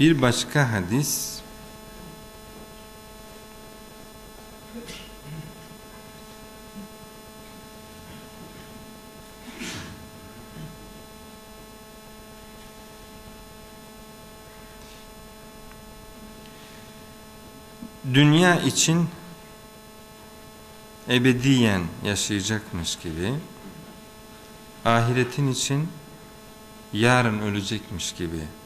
Bir başka hadis. Dünya için ebediyen yaşayacakmış gibi ahiretin için yarın ölecekmiş gibi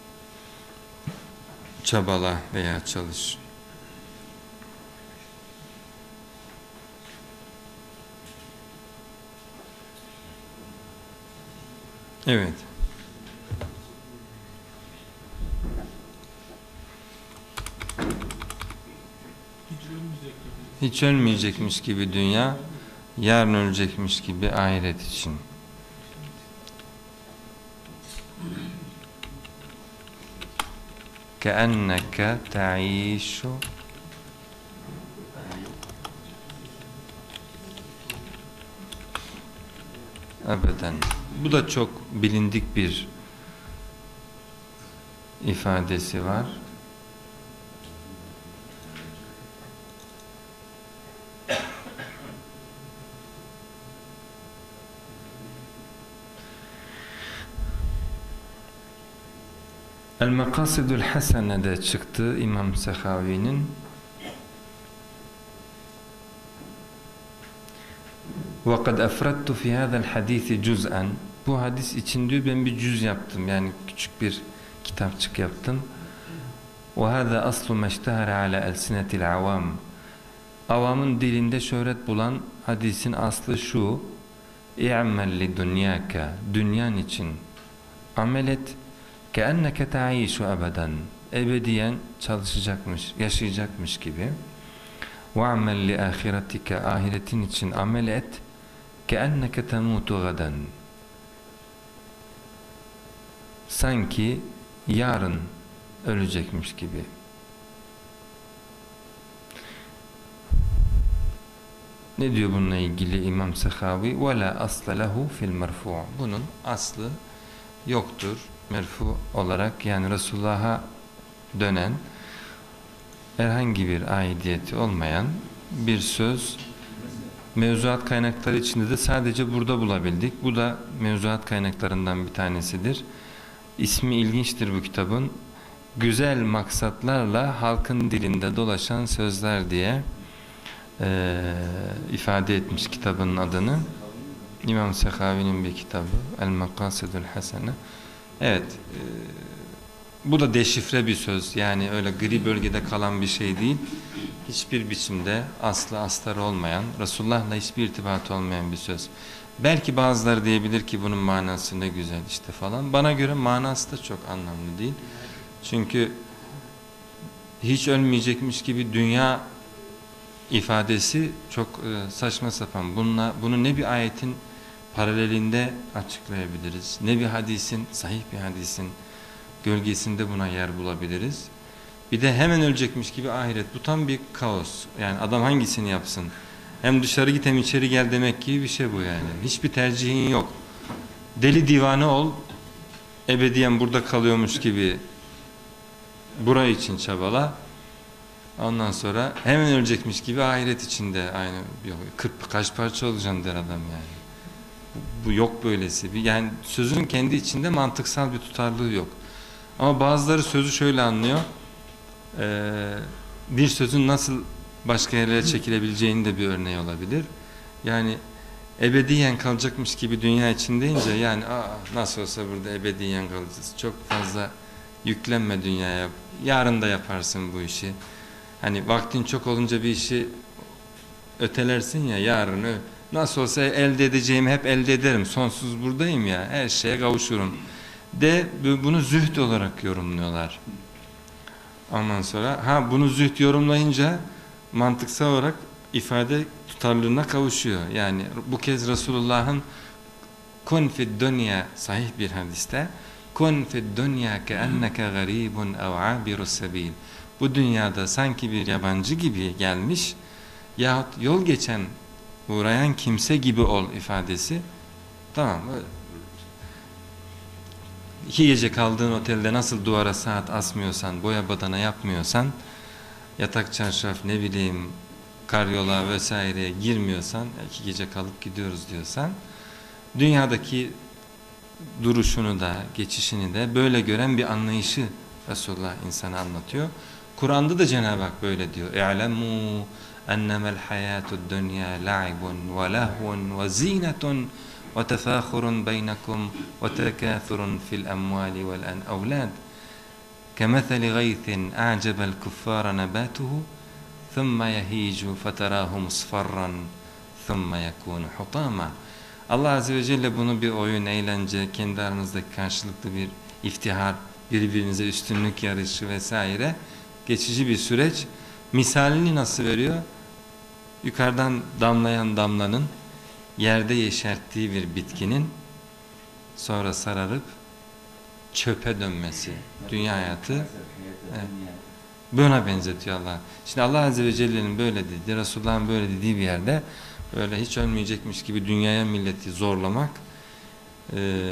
çabala veya çalış. Evet. Hiç ölmeyecekmiş gibi dünya, yarın ölecekmiş gibi ahiret için. كأنك تعيش Ebeden. Bu da çok bilindik bir ifadesi var. El-Makasidul Hasene'de çıktı İmam Sehavi'nin. وَقَدْ أَفْرَدْتُ فِي هَذَا الْحَدِيثِ جُزْءًا Bu hadis için diyor ben bir cüz yaptım yani küçük bir kitapçık yaptım. وَهَذَا أَصْلُ مَشْتَهَرَ عَلَى أَلْسِنَةِ الْعَوَامِ Avamın dilinde şöhret bulan hadisin aslı şu اِعْمَلْ لِدُنْيَاكَ Dünyan için amel et كَأَنَّكَ تَعِيشُ أَبَدًا Ebediyen çalışacakmış, yaşayacakmış gibi. وَعْمَلْ لِآخِرَتِكَ Ahiretin için amel et. كَأَنَّكَ تَمُوتُ غَدًا Sanki yarın ölecekmiş gibi. Ne diyor bununla ilgili İmam Sehavi? وَلَا أَصْلَ لَهُ فِي الْمَرْفُعِ Bunun aslı yoktur merfu olarak yani Resulullah'a dönen herhangi bir aidiyeti olmayan bir söz mevzuat kaynakları içinde de sadece burada bulabildik. Bu da mevzuat kaynaklarından bir tanesidir. İsmi ilginçtir bu kitabın. Güzel maksatlarla halkın dilinde dolaşan sözler diye e, ifade etmiş kitabın adını. İmam Sekavi'nin bir kitabı El-Makasidul Hasene. Evet, e, bu da deşifre bir söz. Yani öyle gri bölgede kalan bir şey değil. Hiçbir biçimde aslı astarı olmayan, Resulullah'la hiçbir irtibatı olmayan bir söz. Belki bazıları diyebilir ki bunun manası ne güzel işte falan. Bana göre manası da çok anlamlı değil. Çünkü hiç ölmeyecekmiş gibi dünya ifadesi çok e, saçma sapan. Bununla, bunu ne bir ayetin paralelinde açıklayabiliriz. Ne bir hadisin, sahih bir hadisin gölgesinde buna yer bulabiliriz. Bir de hemen ölecekmiş gibi ahiret. Bu tam bir kaos. Yani adam hangisini yapsın? Hem dışarı git hem içeri gel demek gibi bir şey bu yani. Hiçbir tercihin yok. Deli divane ol, ebediyen burada kalıyormuş gibi burayı için çabala. Ondan sonra hemen ölecekmiş gibi ahiret içinde aynı yok. Kırk kaç parça olacaksın der adam yani bu yok böylesi. Yani sözün kendi içinde mantıksal bir tutarlığı yok. Ama bazıları sözü şöyle anlıyor. Ee, bir sözün nasıl başka yerlere çekilebileceğini de bir örneği olabilir. Yani ebediyen kalacakmış gibi dünya için deyince yani Aa, nasıl olsa burada ebediyen kalacağız. Çok fazla yüklenme dünyaya. Yarın da yaparsın bu işi. Hani vaktin çok olunca bir işi ötelersin ya yarını Nasıl olsa elde edeceğimi hep elde ederim. Sonsuz buradayım ya. Her şeye kavuşurum. De bunu zühd olarak yorumluyorlar. Ondan sonra ha bunu zühd yorumlayınca mantıksal olarak ifade tutarlılığına kavuşuyor. Yani bu kez Resulullah'ın kun fid dunya sahih bir hadiste kun fid dunya ke enneke garibun ev abirus sebil. Bu dünyada sanki bir yabancı gibi gelmiş yahut yol geçen uğrayan kimse gibi ol ifadesi tamam iki gece kaldığın otelde nasıl duvara saat asmıyorsan, boya badana yapmıyorsan, yatak çarşaf ne bileyim karyola vesaireye girmiyorsan, iki gece kalıp gidiyoruz diyorsan, dünyadaki duruşunu da, geçişini de böyle gören bir anlayışı Resulullah insana anlatıyor. Kur'an'da da Cenab-ı Hak böyle diyor. اِعْلَمُوا اَنَّمَا الْحَيَاةُ الدُّنْيَا لَعِبٌ وَلَهْوٌ وَزِينَةٌ وَتَفَاخُرٌ بَيْنَكُمْ وَتَكَاثُرٌ فِي الْأَمْوَالِ وَالْأَوْلَادِ كَمَثَلِ غَيْثٍ أَعْجَبَ الْكُفَّارَ نَبَاتُهُ ثُمَّ يَهِيجُ فَتَرَاهُ مُصْفَرًّا ثُمَّ يَكُونُ حُطَامًا Allah Azze ve Celle bunu bir oyun, eğlence, kendi aranızdaki karşılıklı bir iftihar, birbirinize üstünlük yarışı vesaire geçici bir süreç. Misalini nasıl veriyor? Yukarıdan damlayan damlanın yerde yeşerttiği bir bitkinin sonra sararıp çöpe dönmesi. Dünya hayatı buna benzetiyor Allah. Şimdi Allah Azze ve Celle'nin böyle dediği, Resulullah'ın böyle dediği bir yerde öyle hiç ölmeyecekmiş gibi dünyaya milleti zorlamak e,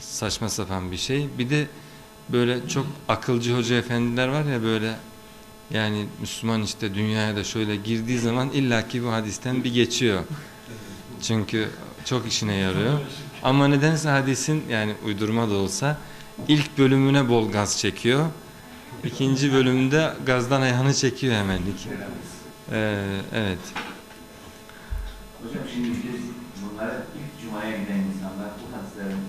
saçma sapan bir şey. Bir de böyle çok akılcı hoca efendiler var ya böyle yani Müslüman işte dünyaya da şöyle girdiği zaman illaki bu hadisten bir geçiyor. Çünkü çok işine yarıyor. Ama nedense hadisin yani uydurma da olsa ilk bölümüne bol gaz çekiyor. İkinci bölümde gazdan ayağını çekiyor hemenlik. Ee, evet. Hocam şimdi biz bunları ilk cumaya giden insanlar bu hadislerin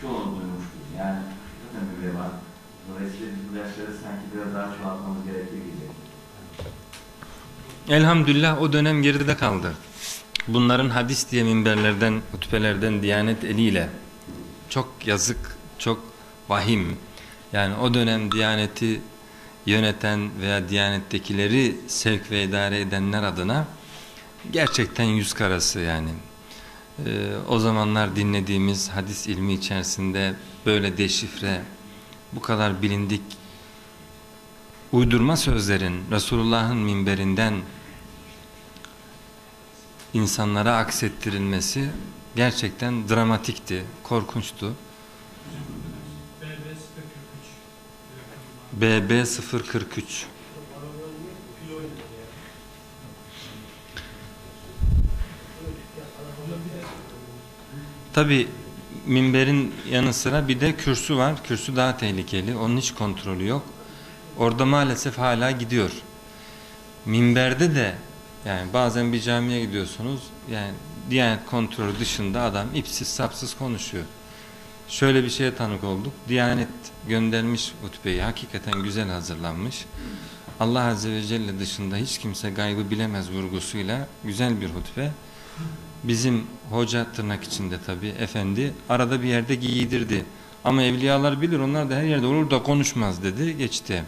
çoğunu duymuştur. Yani zaten bir veba. Dolayısıyla biz bu dersleri sanki biraz daha çoğaltmamız gerekiyor gibi. Elhamdülillah o dönem geride kaldı. Bunların hadis diye minberlerden, hutbelerden diyanet eliyle çok yazık, çok vahim. Yani o dönem diyaneti yöneten veya diyanettekileri sevk ve idare edenler adına gerçekten yüz karası yani. Ee, o zamanlar dinlediğimiz hadis ilmi içerisinde böyle deşifre, bu kadar bilindik uydurma sözlerin Resulullah'ın minberinden insanlara aksettirilmesi gerçekten dramatikti, korkunçtu. BB 043 Tabi minberin yanı sıra bir de kürsü var. Kürsü daha tehlikeli. Onun hiç kontrolü yok. Orada maalesef hala gidiyor. Minberde de yani bazen bir camiye gidiyorsunuz. Yani Diyanet kontrolü dışında adam ipsiz sapsız konuşuyor. Şöyle bir şeye tanık olduk. Diyanet göndermiş hutbeyi hakikaten güzel hazırlanmış. Allah Azze ve Celle dışında hiç kimse gaybı bilemez vurgusuyla güzel bir hutbe. Bizim hoca tırnak içinde tabi efendi arada bir yerde giydirdi. Ama evliyalar bilir onlar da her yerde olur da konuşmaz dedi geçti.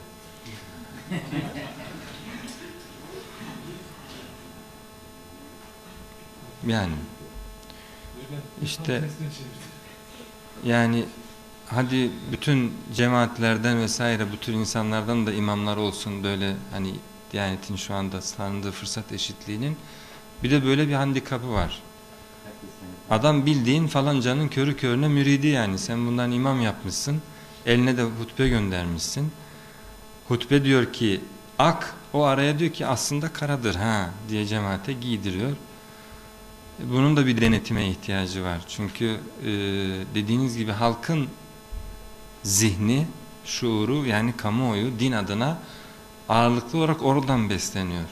Yani işte yani hadi bütün cemaatlerden vesaire bu tür insanlardan da imamlar olsun böyle hani Diyanet'in şu anda tanıdığı fırsat eşitliğinin bir de böyle bir handikapı var. Adam bildiğin falancanın körü körüne müridi yani sen bundan imam yapmışsın eline de hutbe göndermişsin. Hutbe diyor ki ak o araya diyor ki aslında karadır ha diye cemaate giydiriyor. Bunun da bir denetime ihtiyacı var. Çünkü e, dediğiniz gibi halkın zihni, şuuru yani kamuoyu din adına ağırlıklı olarak oradan besleniyor.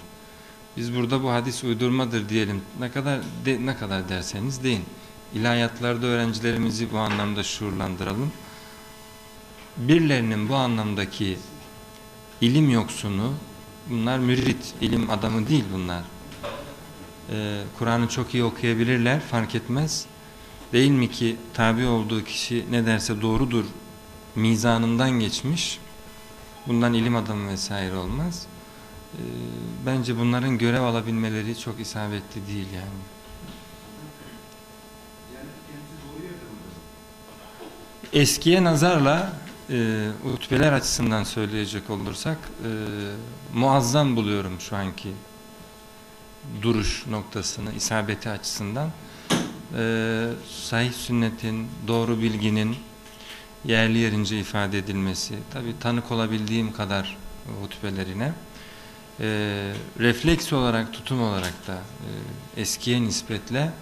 Biz burada bu hadis uydurmadır diyelim. Ne kadar de, ne kadar derseniz deyin. İlahiyatlarda öğrencilerimizi bu anlamda şuurlandıralım. Birilerinin bu anlamdaki ilim yoksunu, bunlar mürit, ilim adamı değil bunlar. Ee, Kur'an'ı çok iyi okuyabilirler, fark etmez. Değil mi ki tabi olduğu kişi ne derse doğrudur mizanından geçmiş. Bundan ilim adamı vesaire olmaz. Ee, bence bunların görev alabilmeleri çok isabetli değil yani. Eskiye nazarla e, hutbeler açısından söyleyecek olursak e, muazzam buluyorum şu anki duruş noktasını, isabeti açısından. E, sahih sünnetin, doğru bilginin yerli yerince ifade edilmesi, tabi tanık olabildiğim kadar hutbelerine, e, refleks olarak, tutum olarak da e, eskiye nispetle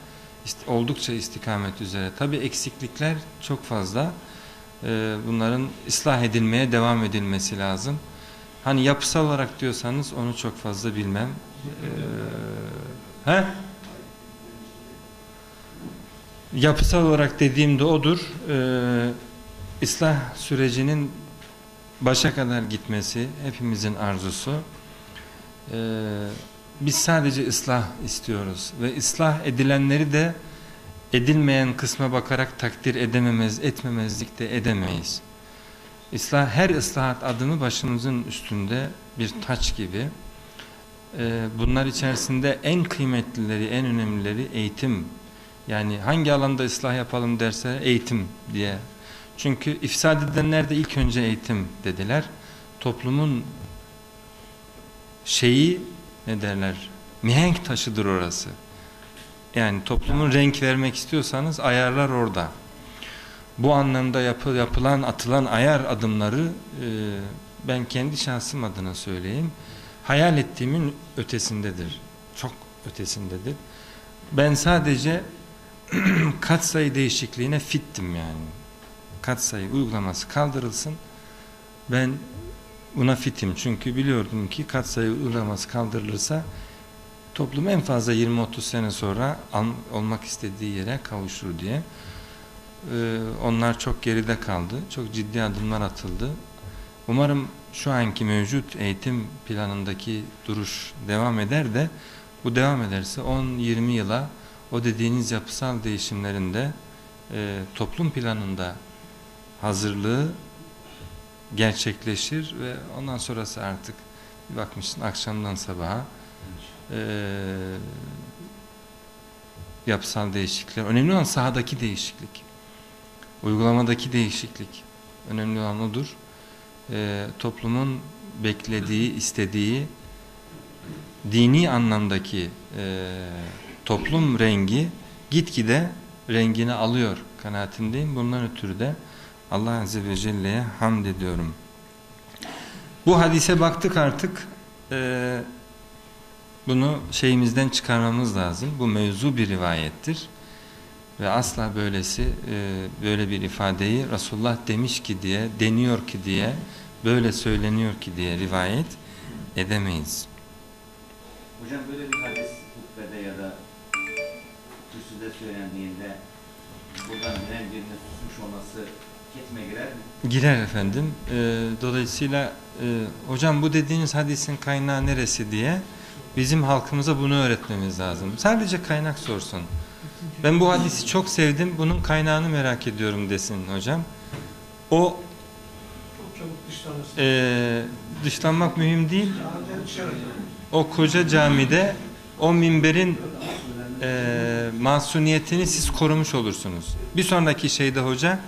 ist oldukça istikamet üzere. Tabi eksiklikler çok fazla, e, bunların ıslah edilmeye devam edilmesi lazım. Hani yapısal olarak diyorsanız onu çok fazla bilmem. Ee, he? Yapısal olarak dediğimde odur. Ee, ıslah sürecinin başa kadar gitmesi hepimizin arzusu. Ee, biz sadece ıslah istiyoruz ve ıslah edilenleri de edilmeyen kısma bakarak takdir edememez, etmemezlik de edemeyiz. İslah, her ıslahat adımı başımızın üstünde bir taç gibi. Ee, bunlar içerisinde en kıymetlileri, en önemlileri eğitim. Yani hangi alanda ıslah yapalım derse eğitim diye. Çünkü ifsad edenler de ilk önce eğitim dediler. Toplumun şeyi ne derler? Mihenk taşıdır orası. Yani toplumun renk vermek istiyorsanız ayarlar orada bu anlamda yapı, yapılan atılan ayar adımları e, ben kendi şahsım adına söyleyeyim hayal ettiğimin ötesindedir. Çok ötesindedir. Ben sadece katsayı değişikliğine fittim yani. Katsayı uygulaması kaldırılsın. Ben buna fitim çünkü biliyordum ki katsayı uygulaması kaldırılırsa toplum en fazla 20-30 sene sonra olmak istediği yere kavuşur diye. Ee, onlar çok geride kaldı. Çok ciddi adımlar atıldı. Umarım şu anki mevcut eğitim planındaki duruş devam eder de bu devam ederse 10-20 yıla o dediğiniz yapısal değişimlerinde e, toplum planında hazırlığı gerçekleşir ve ondan sonrası artık bir bakmışsın akşamdan sabaha e, yapısal değişiklikler. Önemli olan sahadaki değişiklik. Uygulamadaki değişiklik önemli olan odur. E, toplumun beklediği, istediği dini anlamdaki e, toplum rengi gitgide rengini alıyor kanaatindeyim. Bundan ötürü de Allah Azze ve Celle'ye hamd ediyorum. Bu hadise baktık artık e, bunu şeyimizden çıkarmamız lazım. Bu mevzu bir rivayettir. Ve asla böylesi e, böyle bir ifadeyi Resulullah demiş ki diye, deniyor ki diye, böyle söyleniyor ki diye rivayet edemeyiz. Hocam böyle bir hadis hutbede ya da kürsüde söylendiğinde buradan bilen birine susmuş olması ketme girer mi? Girer efendim. E, dolayısıyla e, hocam bu dediğiniz hadisin kaynağı neresi diye bizim halkımıza bunu öğretmemiz lazım. Sadece kaynak sorsun. Ben bu hadisi çok sevdim. Bunun kaynağını merak ediyorum desin hocam. O e, dışlanmak mühim değil. O koca camide o minberin e, masuniyetini siz korumuş olursunuz. Bir sonraki şeyde hoca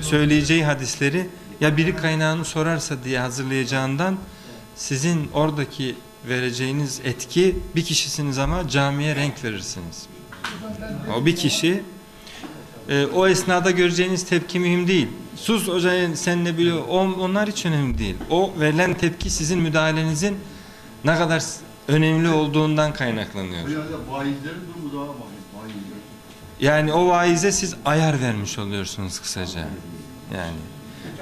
söyleyeceği hadisleri ya biri kaynağını sorarsa diye hazırlayacağından sizin oradaki vereceğiniz etki bir kişisiniz ama camiye renk verirsiniz. O bir kişi e, o esnada göreceğiniz tepki mühim değil. Sus hoca sen ne biliyor? O, onlar hiç önemli değil. O verilen tepki sizin müdahalenizin ne kadar önemli olduğundan kaynaklanıyor. Yani o vaize siz ayar vermiş oluyorsunuz kısaca. Yani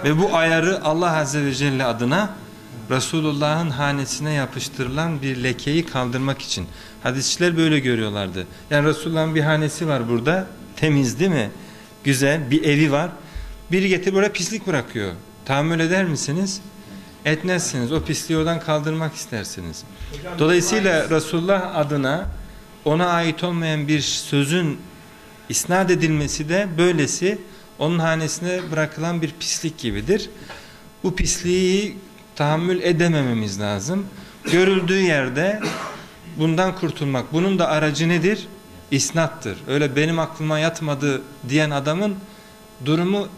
ve bu ayarı Allah Azze ve Celle adına Resulullah'ın hanesine yapıştırılan bir lekeyi kaldırmak için. Hadisçiler böyle görüyorlardı. Yani Resulullah'ın bir hanesi var burada. Temiz değil mi? Güzel bir evi var. Biri getir buraya pislik bırakıyor. Tahammül eder misiniz? Etmezsiniz. O pisliği oradan kaldırmak istersiniz. Dolayısıyla Resulullah adına ona ait olmayan bir sözün isnat edilmesi de böylesi onun hanesine bırakılan bir pislik gibidir. Bu pisliği tahammül edemememiz lazım. Görüldüğü yerde bundan kurtulmak. Bunun da aracı nedir? İsnattır. Öyle benim aklıma yatmadı diyen adamın durumu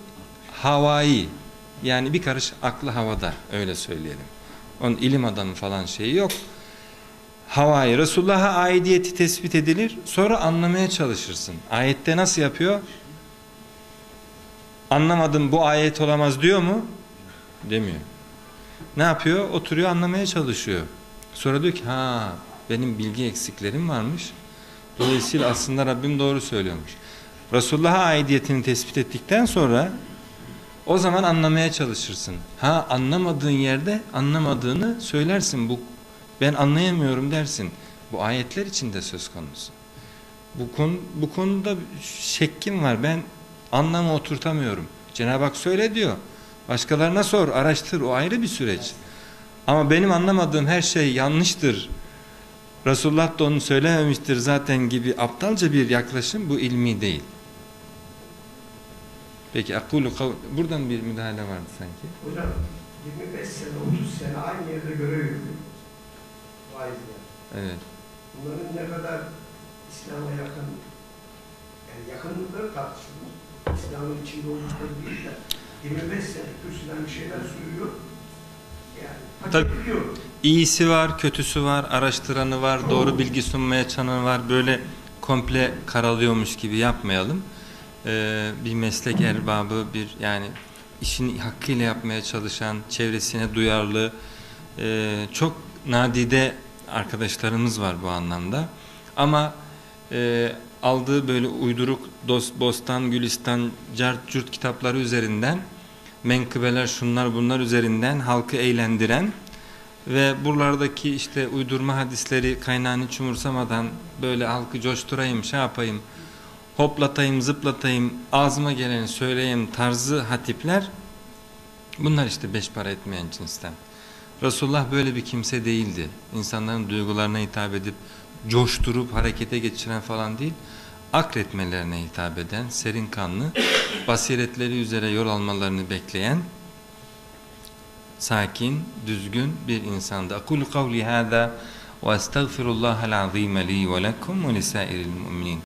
havai. Yani bir karış aklı havada öyle söyleyelim. Onun ilim adamı falan şeyi yok. Havai. Resulullah'a aidiyeti tespit edilir. Sonra anlamaya çalışırsın. Ayette nasıl yapıyor? anlamadım bu ayet olamaz diyor mu? Demiyor. Ne yapıyor? Oturuyor anlamaya çalışıyor. Sonra diyor ki ha benim bilgi eksiklerim varmış. Dolayısıyla aslında Rabbim doğru söylüyormuş. Resulullah'a aidiyetini tespit ettikten sonra o zaman anlamaya çalışırsın. Ha anlamadığın yerde anlamadığını söylersin. Bu ben anlayamıyorum dersin. Bu ayetler içinde söz konusu. Bu konu bu konuda şekkim var. Ben anlamı oturtamıyorum. Cenab-ı Hak söyle diyor. Başkalarına sor, araştır. O ayrı bir süreç. Ama benim anlamadığım her şey yanlıştır. Resulullah da onu söylememiştir zaten gibi aptalca bir yaklaşım bu ilmi değil. Peki akulu buradan bir müdahale vardı sanki. Hocam 25 sene, 30 sene aynı yerde görev yapıyor. Vaizler. Evet. Bunların ne kadar İslam'a yakın, yani yakınlıkları tartışılır. İslam'ın içinde oldukları değil de 25 sene kürsüden bir şeyler söylüyor. Yani Tabii. İyisi var, kötüsü var, araştıranı var, doğru bilgi sunmaya çalışanı var. Böyle komple karalıyormuş gibi yapmayalım. Ee, bir meslek erbabı, bir yani işini hakkıyla yapmaya çalışan, çevresine duyarlı, e, çok nadide arkadaşlarımız var bu anlamda. Ama e, aldığı böyle uyduruk dost, bostan, gülistan, cart, cürt kitapları üzerinden menkıbeler şunlar bunlar üzerinden halkı eğlendiren ve buralardaki işte uydurma hadisleri kaynağını hiç böyle halkı coşturayım, şey yapayım, hoplatayım, zıplatayım, ağzıma geleni söyleyeyim tarzı hatipler bunlar işte beş para etmeyen cinsten. Resulullah böyle bir kimse değildi. İnsanların duygularına hitap edip coşturup harekete geçiren falan değil. Akletmelerine hitap eden, serin kanlı, basiretleri üzere yol almalarını bekleyen sakin, düzgün bir insandı. Akulu kavli hâzâ ve estağfirullahal azîme li ve lekum ve lisairil mu'minin.